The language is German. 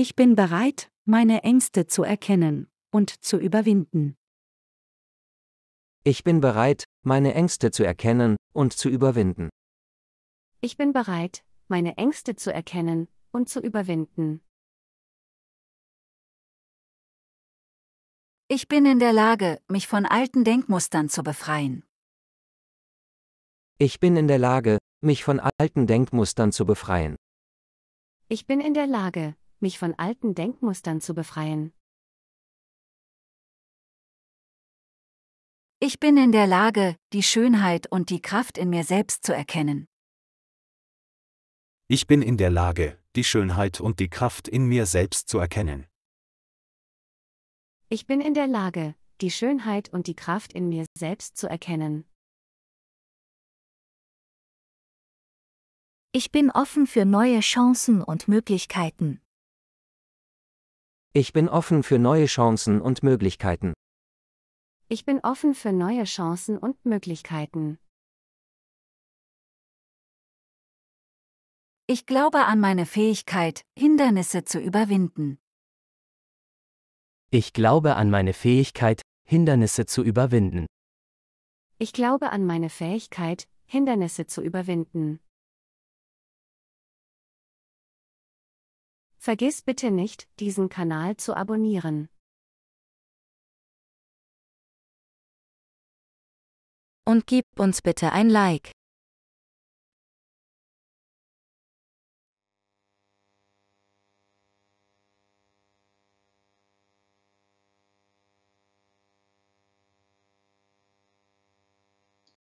Ich bin bereit, meine Ängste zu erkennen und zu überwinden. Ich bin bereit, meine Ängste zu erkennen und zu überwinden. Ich bin bereit, meine Ängste zu erkennen und zu überwinden. Ich bin in der Lage, mich von alten Denkmustern zu befreien. Ich bin in der Lage, mich von alten Denkmustern zu befreien. Ich bin in der Lage, mich von alten Denkmustern zu befreien. Ich bin in der Lage, die Schönheit und die Kraft in mir selbst zu erkennen. Ich bin in der Lage, die Schönheit und die Kraft in mir selbst zu erkennen. Ich bin in der Lage, die Schönheit und die Kraft in mir selbst zu erkennen. Ich bin offen für neue Chancen und Möglichkeiten. Ich bin offen für neue Chancen und Möglichkeiten. Ich bin offen für neue Chancen und Möglichkeiten. Ich glaube an meine Fähigkeit, Hindernisse zu überwinden. Ich glaube an meine Fähigkeit, Hindernisse zu überwinden. Ich glaube an meine Fähigkeit, Hindernisse zu überwinden. Vergiss bitte nicht, diesen Kanal zu abonnieren. Und gib uns bitte ein Like.